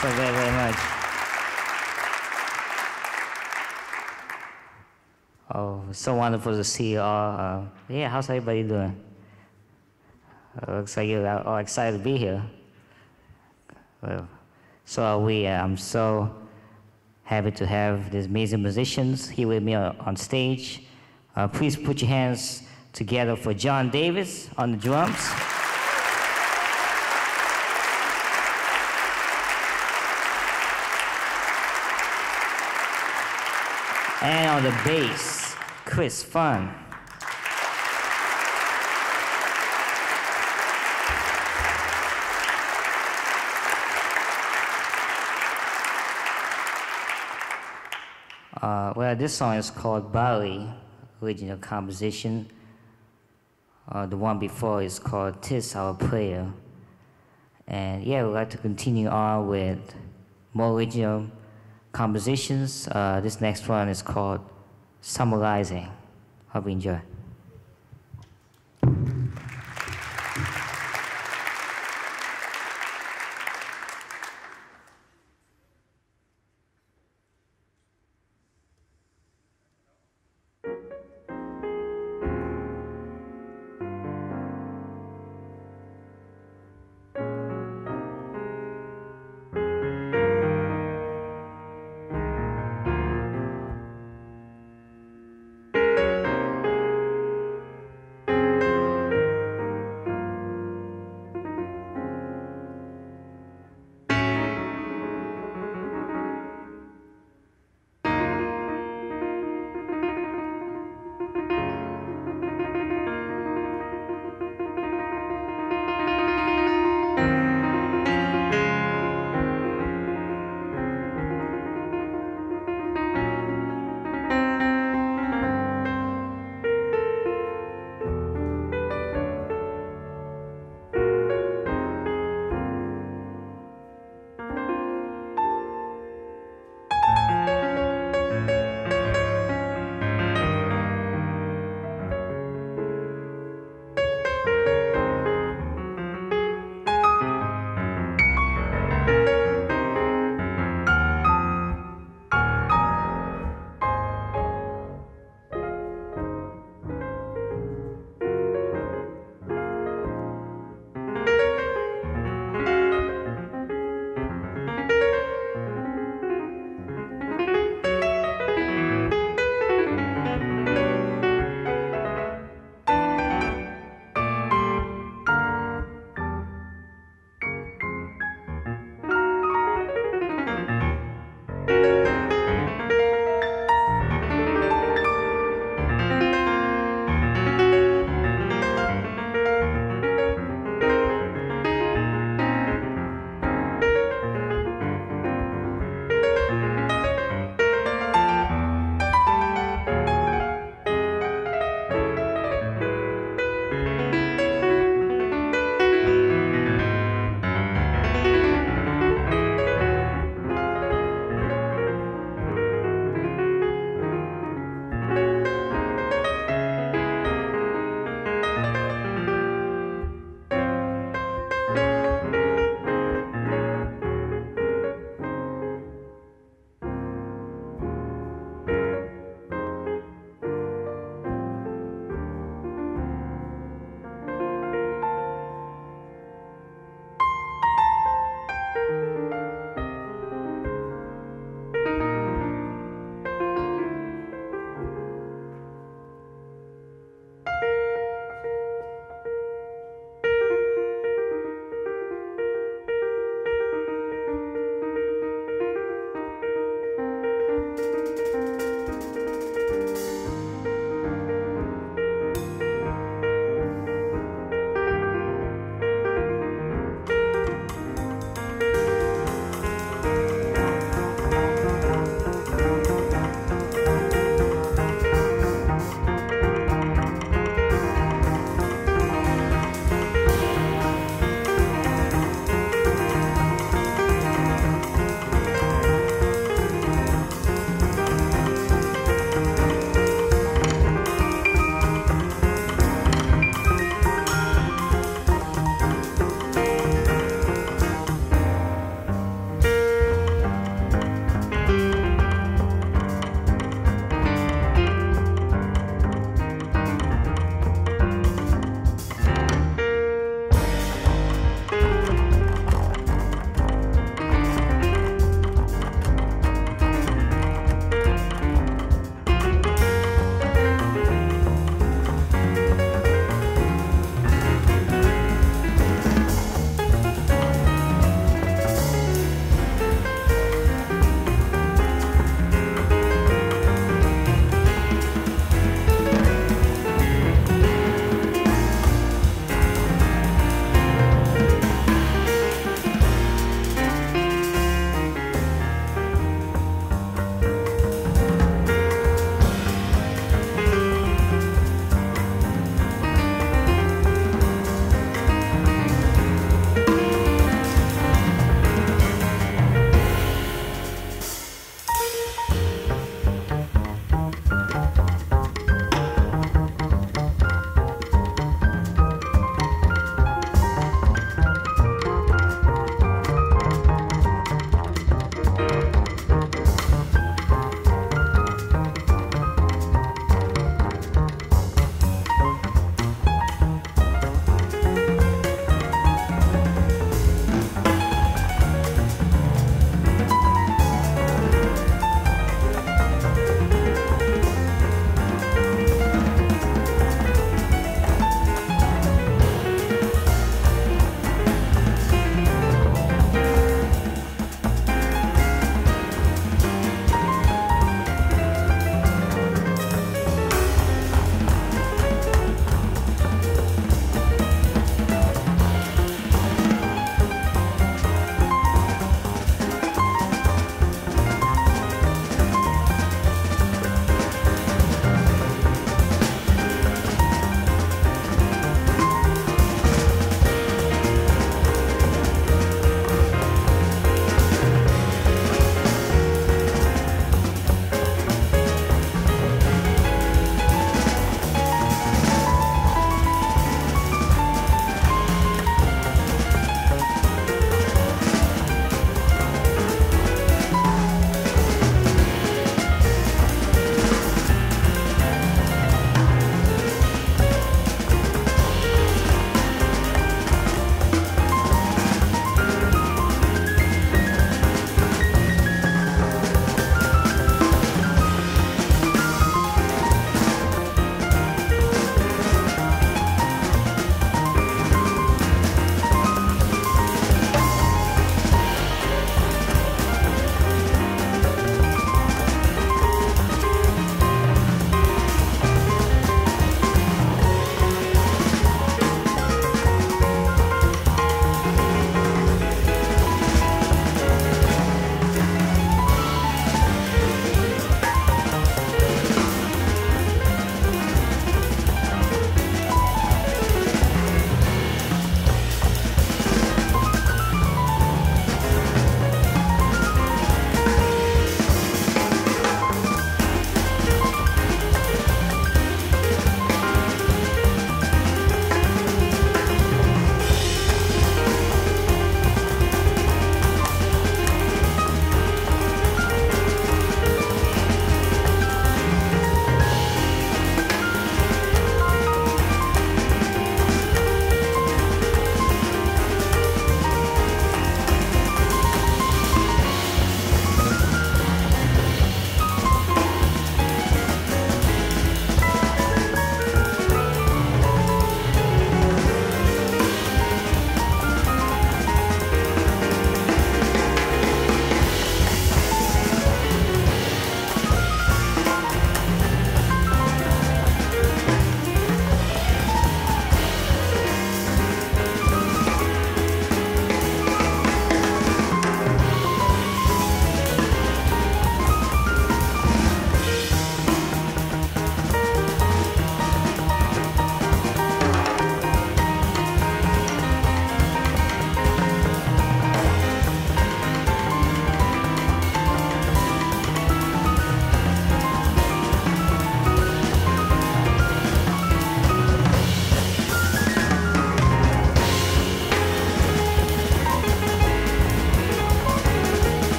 so very, very much. Oh, so wonderful to see you all. Uh, yeah, how's everybody doing? Uh, looks like you're all excited to be here. Well, so are we. Uh, I'm so happy to have these amazing musicians here with me on, stage. Uh, please put your hands together for John Davis on the drums. And on the bass, Kris Funn. Uh, well, this song is called Bali, original composition. Uh, the one before is called Tis Our Prayer. And yeah, we'd like to continue on with more original compositions. Uh, this next one is called Summarizing. Hope you enjoy.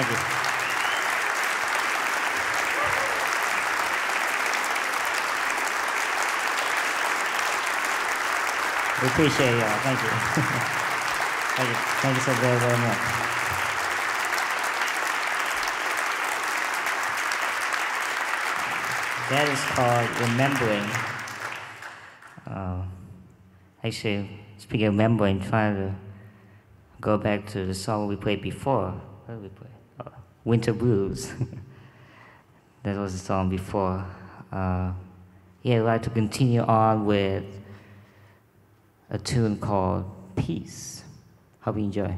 Thank you. We appreciate y'all. Thank you. Thank you. Thank you so very, very much. That is called remembering. Uh, actually, speaking of remembering, trying to go back to the song we played before. What did we play? Winter Blues. that was the song before. Uh, yeah, I'd like to continue on with a tune called Peace. Hope you enjoy.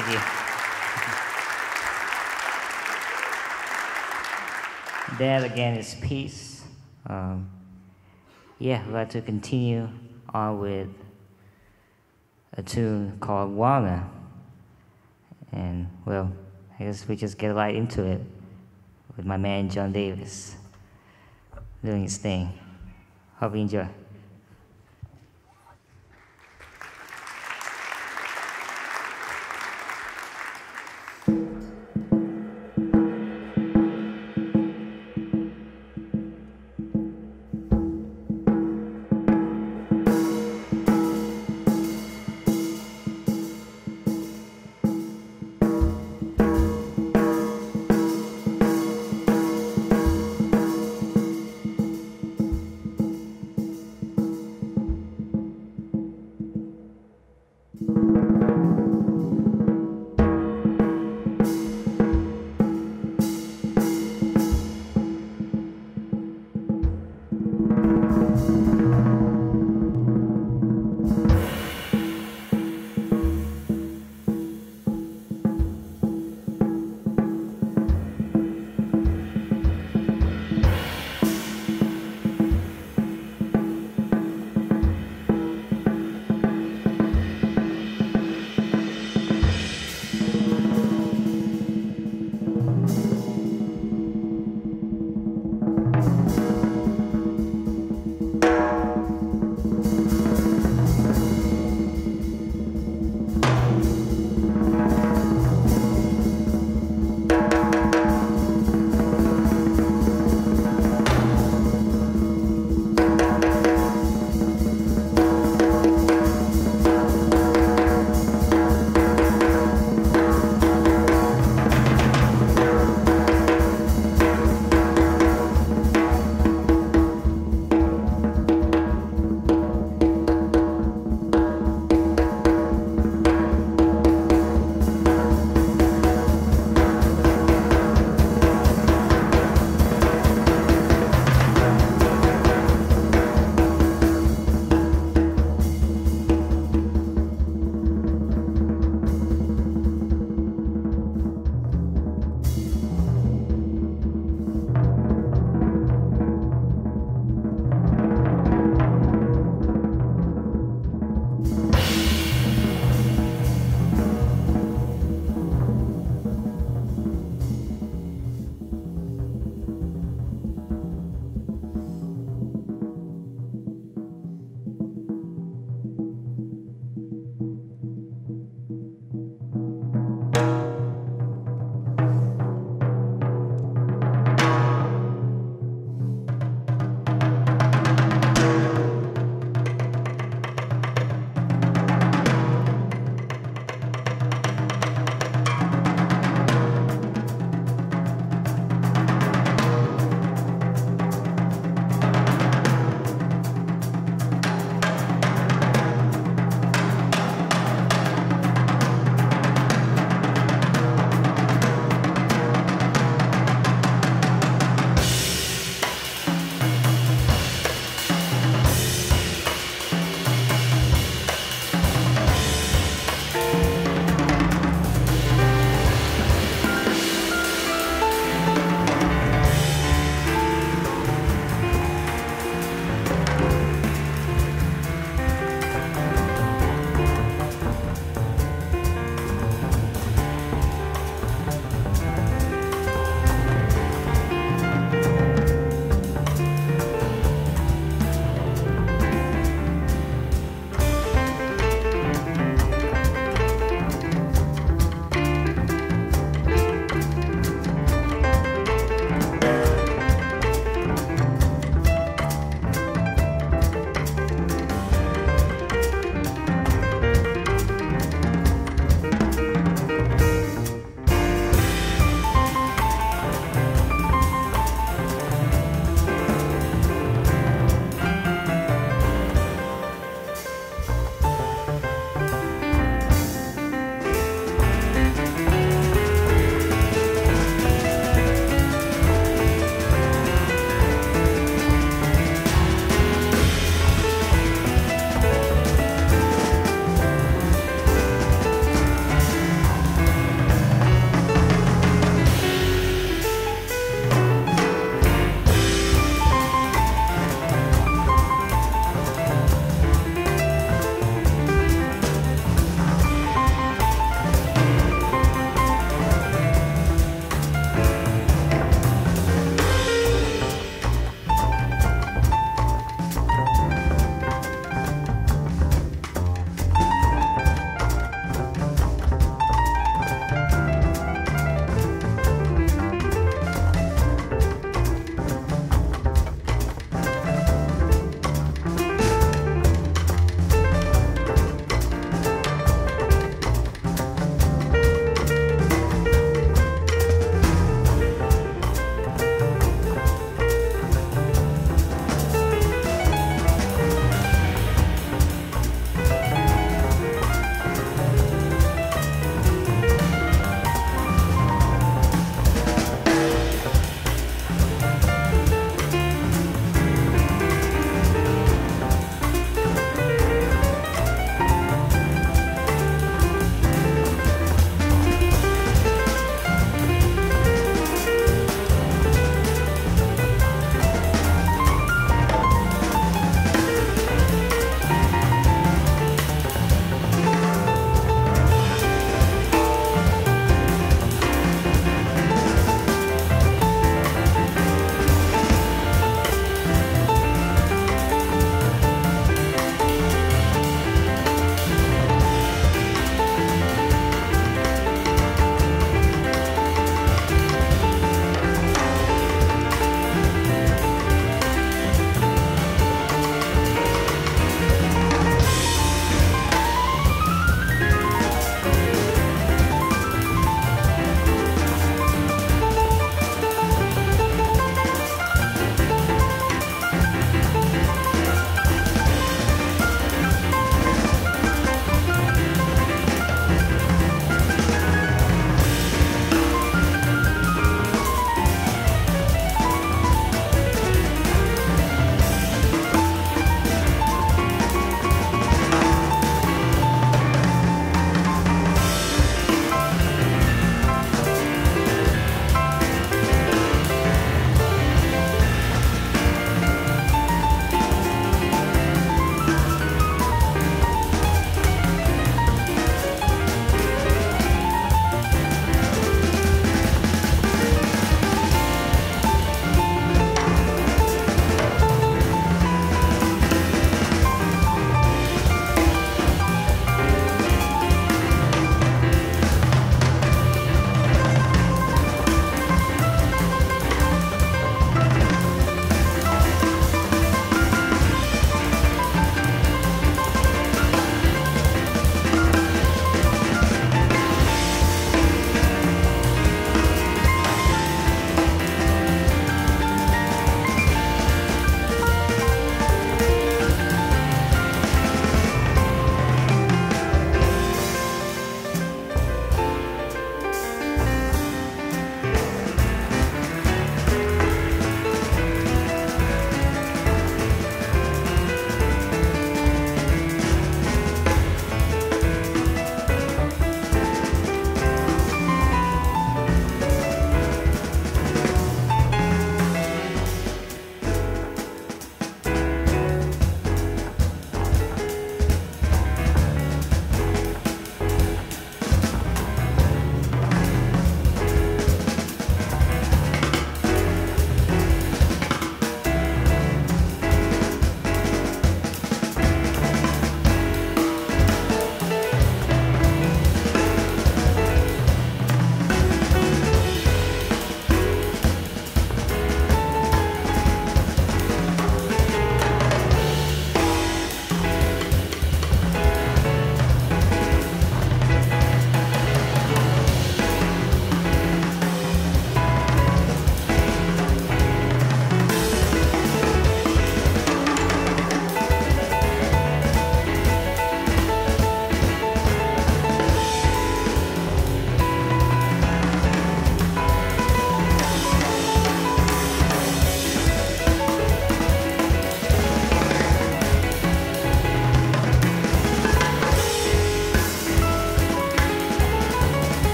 Thank you. That again is peace. Um, yeah, I'd like to continue on with a tune called Warna. And well, I guess we just get right into it with my man John Davis doing his thing. Hope you enjoy.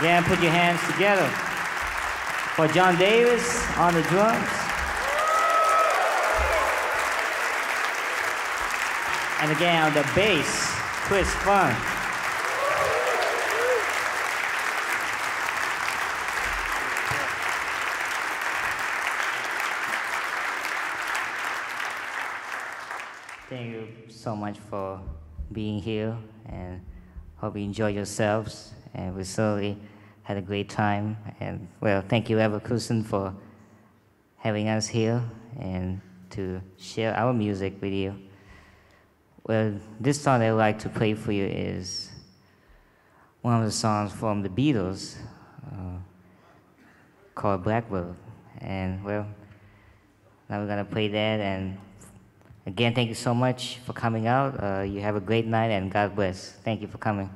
Again, put your hands together for John Davis on the drums. And again, on the bass, Kris Funn. Thank you so much for being here and hope you enjoy yourselves. And we certainly had a great time. And well, thank you, Leverkusen, for having us here and to share our music with you. Well, this song I'd like to play for you is one of the songs from the Beatles uh, called Blackbird. And well, now we're gonna play that. And again, thank you so much for coming out. Uh, you have a great night and God bless. Thank you for coming.